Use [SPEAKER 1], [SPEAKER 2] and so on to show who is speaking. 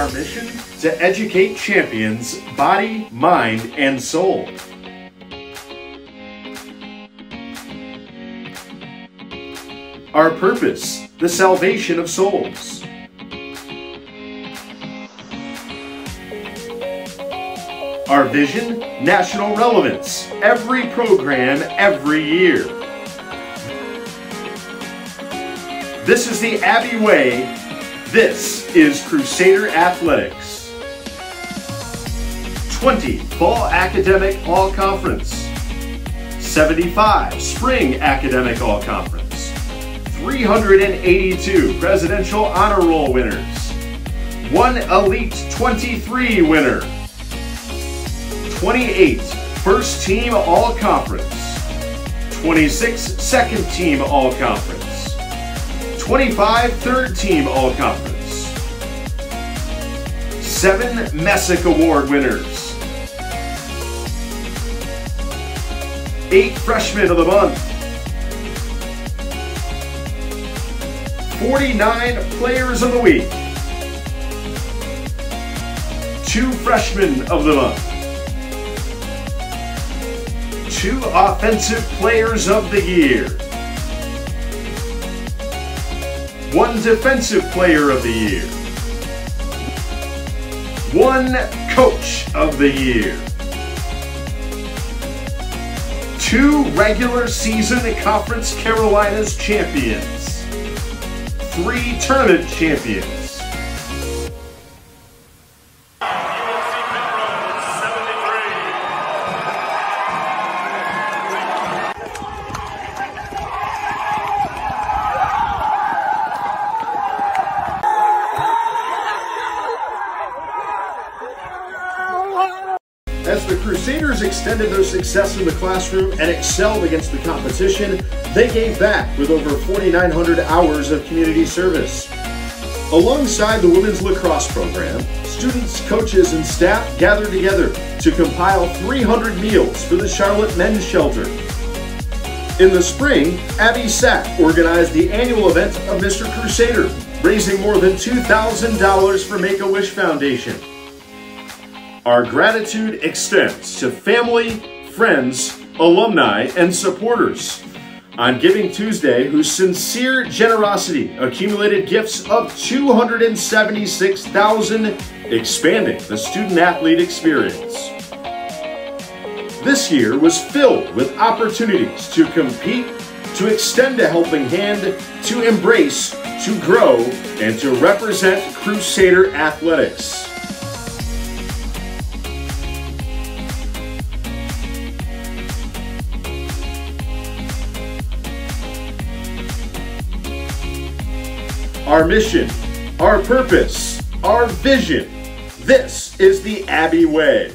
[SPEAKER 1] Our mission to educate champions, body, mind, and soul. Our purpose, the salvation of souls. Our vision, national relevance. Every program, every year. This is the Abbey Way. This is Crusader Athletics. 20 Fall Academic All Conference. 75 Spring Academic All Conference. 382 Presidential Honor Roll winners. One Elite 23 winner. 28 First Team All Conference. 26 Second Team All Conference. 25 Third Team All Conference. 7 Messick Award winners. 8 Freshmen of the Month. 49 Players of the Week. 2 Freshmen of the Month. Two Offensive Players of the Year. One Defensive Player of the Year. One Coach of the Year. Two regular season Conference Carolinas champions. Three tournament champions. As the Crusaders extended their success in the classroom and excelled against the competition, they gave back with over 4,900 hours of community service. Alongside the women's lacrosse program, students, coaches, and staff gathered together to compile 300 meals for the Charlotte Men's Shelter. In the spring, Abbey SAAC organized the annual event of Mr. Crusader, raising more than $2,000 for Make-A-Wish Foundation. Our gratitude extends to family, friends, alumni, and supporters on Giving Tuesday whose sincere generosity accumulated gifts of 276,000 expanding the student athlete experience. This year was filled with opportunities to compete, to extend a helping hand, to embrace, to grow, and to represent Crusader Athletics. Our mission, our purpose, our vision. This is the Abbey Way.